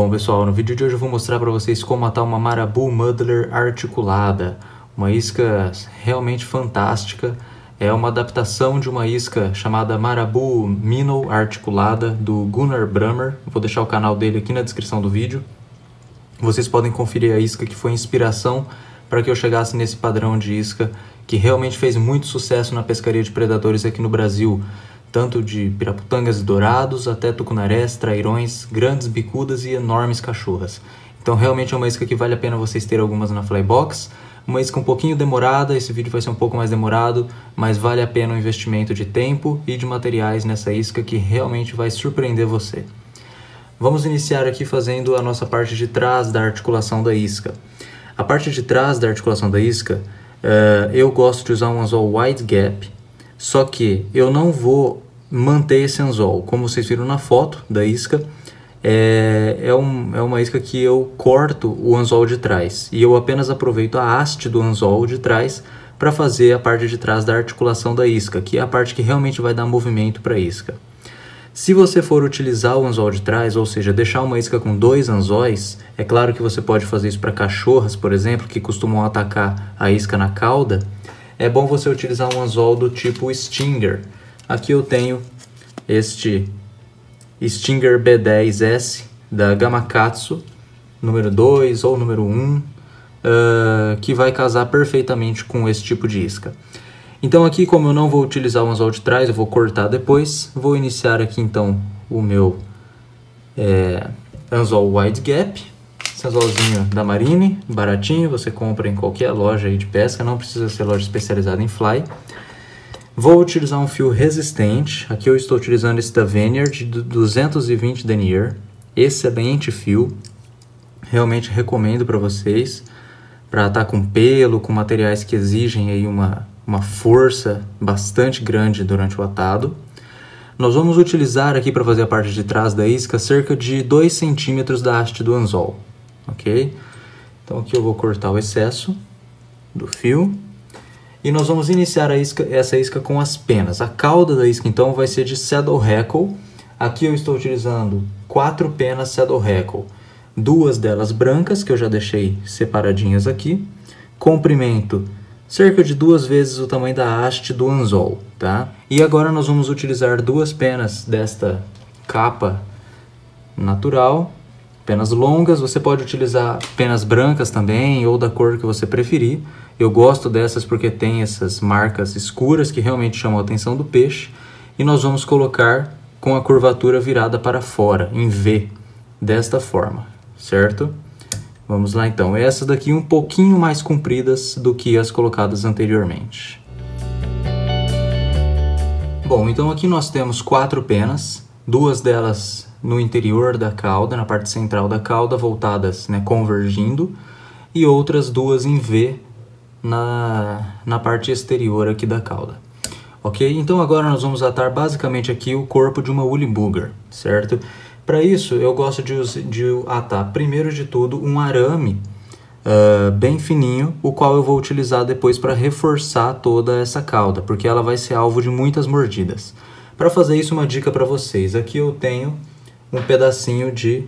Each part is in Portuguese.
Bom pessoal, no vídeo de hoje eu vou mostrar para vocês como matar uma Marabou Muddler articulada. Uma isca realmente fantástica. É uma adaptação de uma isca chamada Marabou Minnow articulada do Gunnar Brammer. Vou deixar o canal dele aqui na descrição do vídeo. Vocês podem conferir a isca que foi inspiração para que eu chegasse nesse padrão de isca que realmente fez muito sucesso na pescaria de predadores aqui no Brasil tanto de piraputangas e dourados até tucunarés, trairões, grandes bicudas e enormes cachorras. Então realmente é uma isca que vale a pena vocês terem algumas na Flybox. Uma isca um pouquinho demorada, esse vídeo vai ser um pouco mais demorado, mas vale a pena o investimento de tempo e de materiais nessa isca que realmente vai surpreender você. Vamos iniciar aqui fazendo a nossa parte de trás da articulação da isca. A parte de trás da articulação da isca, uh, eu gosto de usar um anzol wide gap, só que eu não vou manter esse anzol. Como vocês viram na foto da isca, é, é, um, é uma isca que eu corto o anzol de trás. E eu apenas aproveito a haste do anzol de trás para fazer a parte de trás da articulação da isca, que é a parte que realmente vai dar movimento para a isca. Se você for utilizar o anzol de trás, ou seja, deixar uma isca com dois anzóis, é claro que você pode fazer isso para cachorras, por exemplo, que costumam atacar a isca na cauda, é bom você utilizar um anzol do tipo Stinger. Aqui eu tenho este Stinger B10S da Gamakatsu, número 2 ou número 1, uh, que vai casar perfeitamente com esse tipo de isca. Então aqui, como eu não vou utilizar o anzol de trás, eu vou cortar depois, vou iniciar aqui então o meu é, anzol wide gap, Sazolzinho da Marine, baratinho, você compra em qualquer loja de pesca, não precisa ser loja especializada em fly. Vou utilizar um fio resistente, aqui eu estou utilizando esse da Vineyard de 220 denier. Excelente fio, realmente recomendo para vocês, para estar com pelo, com materiais que exigem aí uma, uma força bastante grande durante o atado. Nós vamos utilizar aqui para fazer a parte de trás da isca cerca de 2 centímetros da haste do anzol ok? Então aqui eu vou cortar o excesso do fio e nós vamos iniciar isca, essa isca com as penas. A cauda da isca então vai ser de Saddle Hackle. Aqui eu estou utilizando quatro penas Saddle Hackle, duas delas brancas que eu já deixei separadinhas aqui, comprimento cerca de duas vezes o tamanho da haste do anzol, tá? E agora nós vamos utilizar duas penas desta capa natural penas longas, você pode utilizar penas brancas também ou da cor que você preferir. Eu gosto dessas porque tem essas marcas escuras que realmente chamam a atenção do peixe. E nós vamos colocar com a curvatura virada para fora, em V, desta forma, certo? Vamos lá então, essas daqui um pouquinho mais compridas do que as colocadas anteriormente. Bom, então aqui nós temos quatro penas, duas delas no interior da cauda, na parte central da cauda, voltadas, né, convergindo, e outras duas em V na, na parte exterior aqui da cauda. Ok? Então agora nós vamos atar basicamente aqui o corpo de uma woolly booger, certo? Para isso eu gosto de, de atar primeiro de tudo um arame uh, bem fininho, o qual eu vou utilizar depois para reforçar toda essa cauda, porque ela vai ser alvo de muitas mordidas. Para fazer isso, uma dica para vocês. Aqui eu tenho um pedacinho de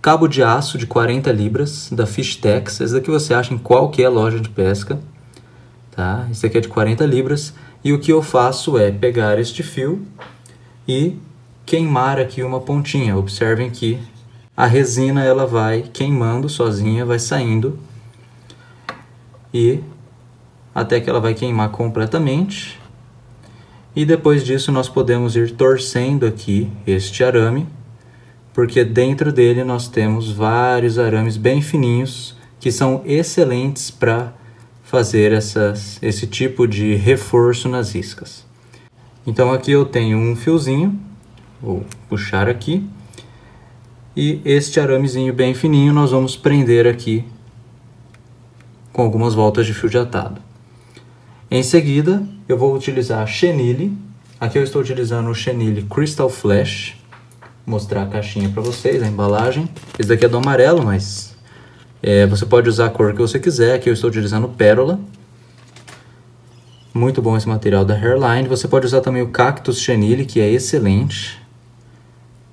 cabo de aço de 40 libras da Fishtex. Esse daqui você acha em qualquer loja de pesca. Tá? Esse aqui é de 40 libras. E o que eu faço é pegar este fio e queimar aqui uma pontinha. Observem que a resina ela vai queimando sozinha, vai saindo e até que ela vai queimar completamente. E depois disso nós podemos ir torcendo aqui este arame, porque dentro dele nós temos vários arames bem fininhos que são excelentes para fazer essas, esse tipo de reforço nas iscas. Então aqui eu tenho um fiozinho, vou puxar aqui, e este aramezinho bem fininho nós vamos prender aqui com algumas voltas de fio de atado. Em seguida, eu vou utilizar chenille. Aqui eu estou utilizando o chenille Crystal Flash. Vou mostrar a caixinha para vocês, a embalagem. Esse daqui é do amarelo, mas é, você pode usar a cor que você quiser. Aqui eu estou utilizando pérola. Muito bom esse material da Hairline. Você pode usar também o Cactus Chenille, que é excelente.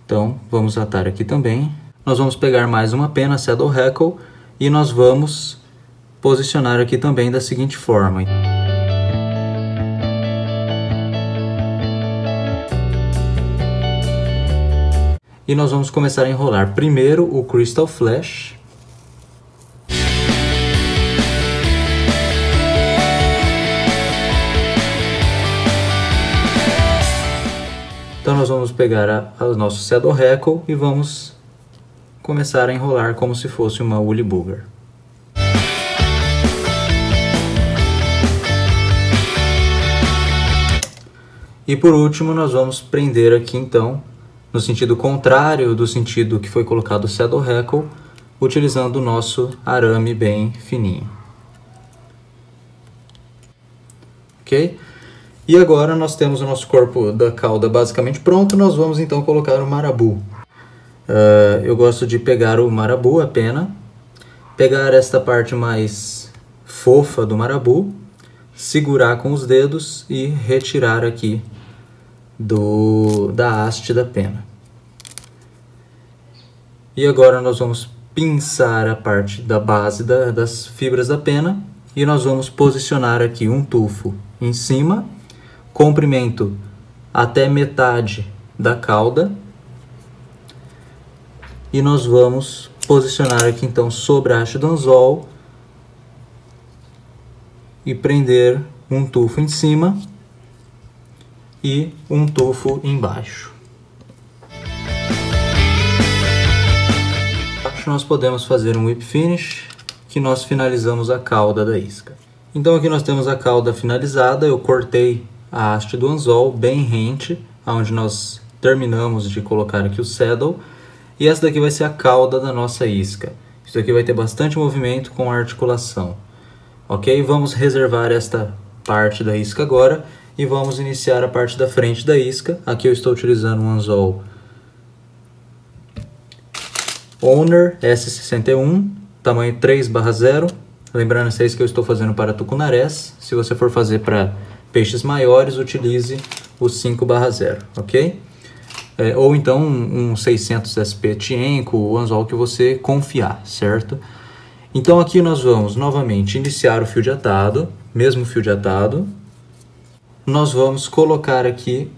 Então, vamos atar aqui também. nós vamos pegar mais uma pena Saddle Hackle e nós vamos posicionar aqui também da seguinte forma. E nós vamos começar a enrolar primeiro o Crystal Flash. Então nós vamos pegar o nosso Saddle Hackle e vamos começar a enrolar como se fosse uma Woolly Booger. E por último, nós vamos prender aqui então, no sentido contrário do sentido que foi colocado o saddle hackle, utilizando o nosso arame bem fininho. Ok? E agora nós temos o nosso corpo da cauda basicamente pronto, nós vamos então colocar o marabu. Uh, eu gosto de pegar o marabu, a pena, pegar esta parte mais fofa do marabu, segurar com os dedos e retirar aqui do, da haste da pena. E agora nós vamos pinçar a parte da base da, das fibras da pena e nós vamos posicionar aqui um tufo em cima, comprimento até metade da cauda e nós vamos posicionar aqui então sobre a haste do anzol e prender um tufo em cima e um tufo embaixo. Embaixo nós podemos fazer um whip finish, que nós finalizamos a cauda da isca. Então aqui nós temos a cauda finalizada, eu cortei a haste do anzol bem rente, onde nós terminamos de colocar aqui o saddle, e essa daqui vai ser a cauda da nossa isca. Isso aqui vai ter bastante movimento com a articulação. Ok? Vamos reservar esta parte da isca agora e vamos iniciar a parte da frente da isca. Aqui eu estou utilizando um anzol Owner S61, tamanho 3/0. Lembrando, essa isso que eu estou fazendo para tucunarés. Se você for fazer para peixes maiores, utilize o 5/0, ok? É, ou então um, um 600 SP Tienco, o anzol que você confiar, certo? Então aqui nós vamos novamente iniciar o fio de atado, mesmo fio de atado, nós vamos colocar aqui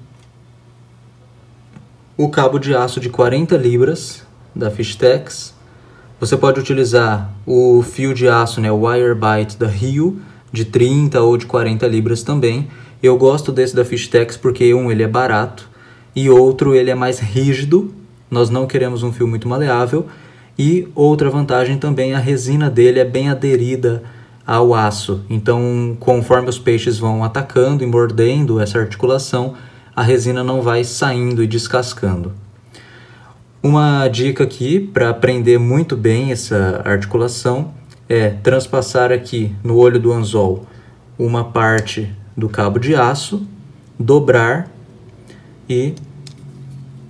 o cabo de aço de 40 libras da Fishtex. Você pode utilizar o fio de aço, né, o Wire Bite da Rio, de 30 ou de 40 libras também. Eu gosto desse da Fishtex porque um, ele é barato e outro, ele é mais rígido. Nós não queremos um fio muito maleável. E outra vantagem também, a resina dele é bem aderida ao aço. Então, conforme os peixes vão atacando e mordendo essa articulação, a resina não vai saindo e descascando. Uma dica aqui para aprender muito bem essa articulação é transpassar aqui no olho do anzol uma parte do cabo de aço, dobrar e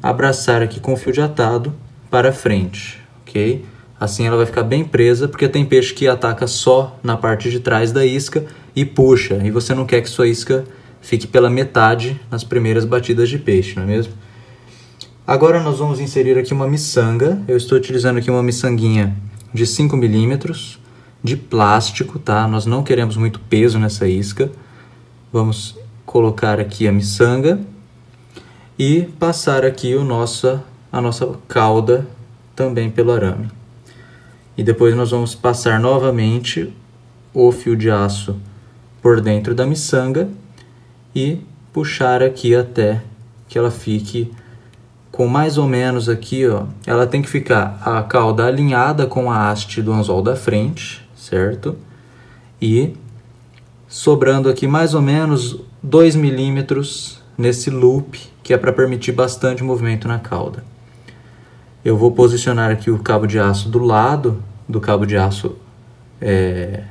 abraçar aqui com o fio de atado para frente, ok? Assim ela vai ficar bem presa, porque tem peixe que ataca só na parte de trás da isca e puxa, e você não quer que sua isca fique pela metade nas primeiras batidas de peixe, não é mesmo? Agora nós vamos inserir aqui uma miçanga. Eu estou utilizando aqui uma miçanguinha de 5 milímetros de plástico, tá? Nós não queremos muito peso nessa isca. Vamos colocar aqui a miçanga e passar aqui o nossa, a nossa cauda também pelo arame. E depois nós vamos passar novamente o fio de aço por dentro da miçanga e puxar aqui até que ela fique com mais ou menos aqui, ó. Ela tem que ficar a cauda alinhada com a haste do anzol da frente, certo? E sobrando aqui mais ou menos 2 milímetros nesse loop, que é para permitir bastante movimento na cauda. Eu vou posicionar aqui o cabo de aço do lado do cabo de aço é,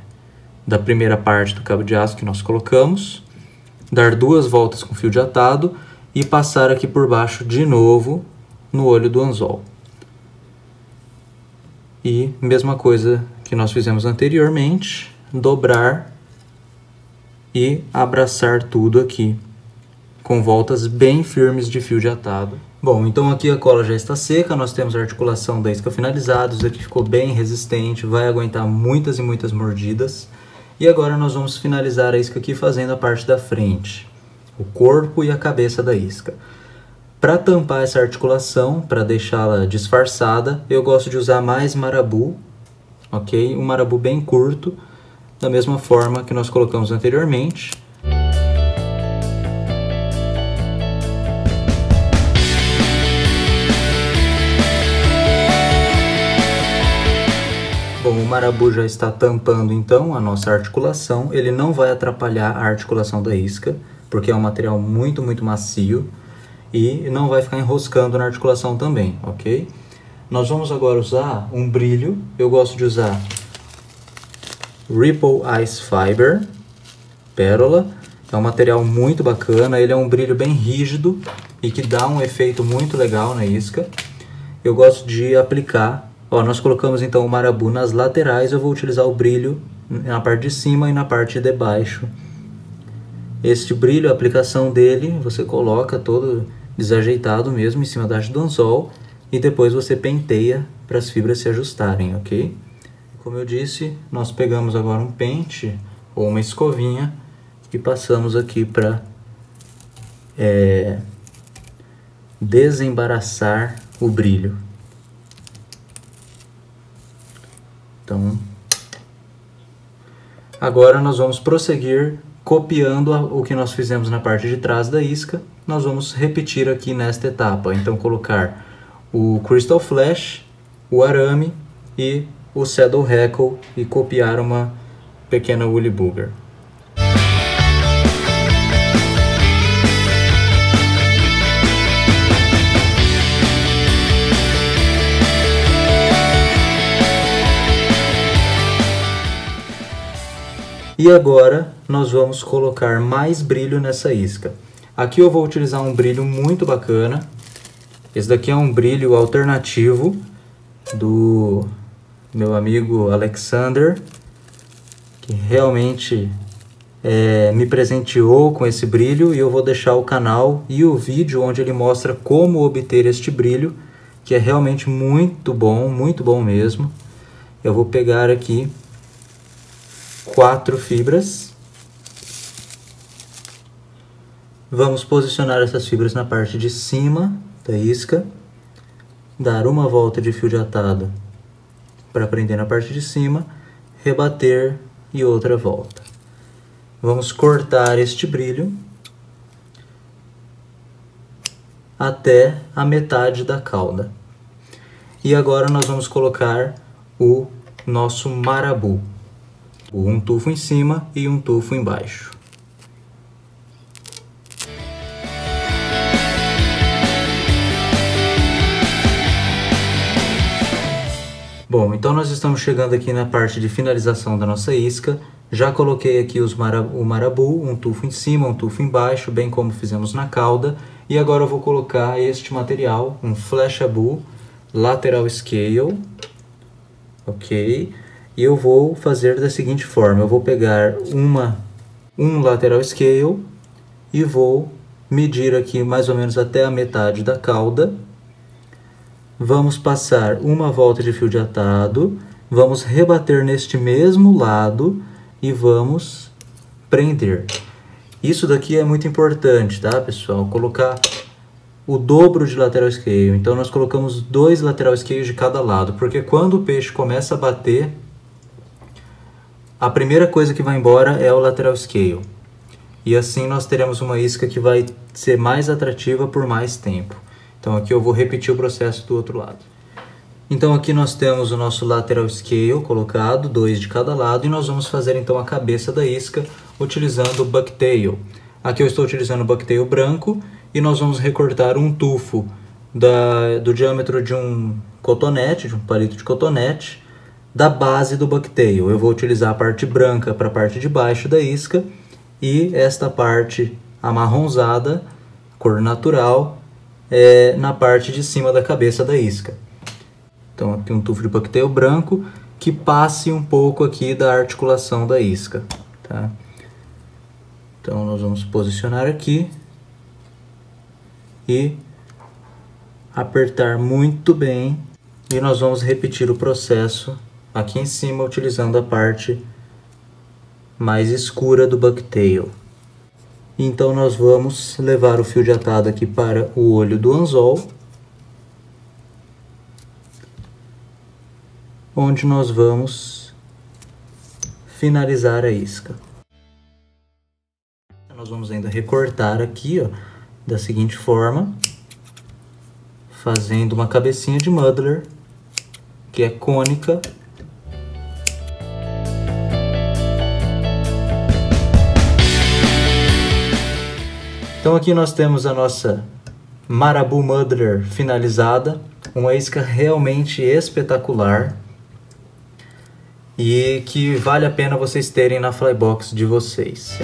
da primeira parte do cabo de aço que nós colocamos, dar duas voltas com fio de atado e passar aqui por baixo de novo no olho do anzol. E mesma coisa que nós fizemos anteriormente, dobrar e abraçar tudo aqui com voltas bem firmes de fio de atado Bom, então aqui a cola já está seca, nós temos a articulação da isca finalizada, isso aqui ficou bem resistente, vai aguentar muitas e muitas mordidas. E agora nós vamos finalizar a isca aqui fazendo a parte da frente, o corpo e a cabeça da isca. Para tampar essa articulação, para deixá-la disfarçada, eu gosto de usar mais marabu, ok? Um marabu bem curto, da mesma forma que nós colocamos anteriormente. Bom, o marabu já está tampando então a nossa articulação. Ele não vai atrapalhar a articulação da isca, porque é um material muito, muito macio e não vai ficar enroscando na articulação também, ok? Nós vamos agora usar um brilho. Eu gosto de usar Ripple Ice Fiber, pérola. É um material muito bacana, ele é um brilho bem rígido e que dá um efeito muito legal na isca. Eu gosto de aplicar Ó, nós colocamos então o marabu nas laterais, eu vou utilizar o brilho na parte de cima e na parte de baixo. Este brilho, a aplicação dele, você coloca todo desajeitado mesmo em cima da haste do anzol e depois você penteia para as fibras se ajustarem, ok? Como eu disse, nós pegamos agora um pente ou uma escovinha e passamos aqui para é, desembaraçar o brilho. Então, agora nós vamos prosseguir copiando o que nós fizemos na parte de trás da isca. Nós vamos repetir aqui nesta etapa. Então, colocar o Crystal Flash, o arame e o Saddle Hackle e copiar uma pequena Woolly Booger. E agora nós vamos colocar mais brilho nessa isca. Aqui eu vou utilizar um brilho muito bacana. Esse daqui é um brilho alternativo do meu amigo Alexander, que realmente é, me presenteou com esse brilho e eu vou deixar o canal e o vídeo onde ele mostra como obter este brilho, que é realmente muito bom, muito bom mesmo. Eu vou pegar aqui quatro fibras. Vamos posicionar essas fibras na parte de cima da isca, dar uma volta de fio de atado para prender na parte de cima, rebater e outra volta. Vamos cortar este brilho até a metade da cauda. E agora nós vamos colocar o nosso marabu um tufo em cima e um tufo embaixo. Bom, então nós estamos chegando aqui na parte de finalização da nossa isca. Já coloquei aqui os mara o marabu, um tufo em cima, um tufo embaixo, bem como fizemos na cauda. E agora eu vou colocar este material, um flashabu lateral scale, ok? E eu vou fazer da seguinte forma, eu vou pegar uma, um lateral scale e vou medir aqui mais ou menos até a metade da cauda. Vamos passar uma volta de fio de atado, vamos rebater neste mesmo lado e vamos prender. Isso daqui é muito importante, tá, pessoal? Colocar o dobro de lateral scale. Então, nós colocamos dois lateral scales de cada lado, porque quando o peixe começa a bater, a primeira coisa que vai embora é o lateral scale. E assim nós teremos uma isca que vai ser mais atrativa por mais tempo. Então aqui eu vou repetir o processo do outro lado. Então aqui nós temos o nosso lateral scale colocado, dois de cada lado, e nós vamos fazer então a cabeça da isca utilizando o bucktail. Aqui eu estou utilizando o bucktail branco e nós vamos recortar um tufo da, do diâmetro de um cotonete, de um palito de cotonete, da base do bucktail. Eu vou utilizar a parte branca para a parte de baixo da isca e esta parte amarronzada, cor natural, é, na parte de cima da cabeça da isca. Então aqui um tufo de bucktail branco que passe um pouco aqui da articulação da isca. Tá? Então nós vamos posicionar aqui e apertar muito bem e nós vamos repetir o processo aqui em cima utilizando a parte mais escura do bucktail. Então nós vamos levar o fio de atado aqui para o olho do anzol, onde nós vamos finalizar a isca. Nós vamos ainda recortar aqui, ó, da seguinte forma, fazendo uma cabecinha de muddler, que é cônica Então aqui nós temos a nossa Marabu Muddler finalizada, uma isca realmente espetacular e que vale a pena vocês terem na flybox de vocês.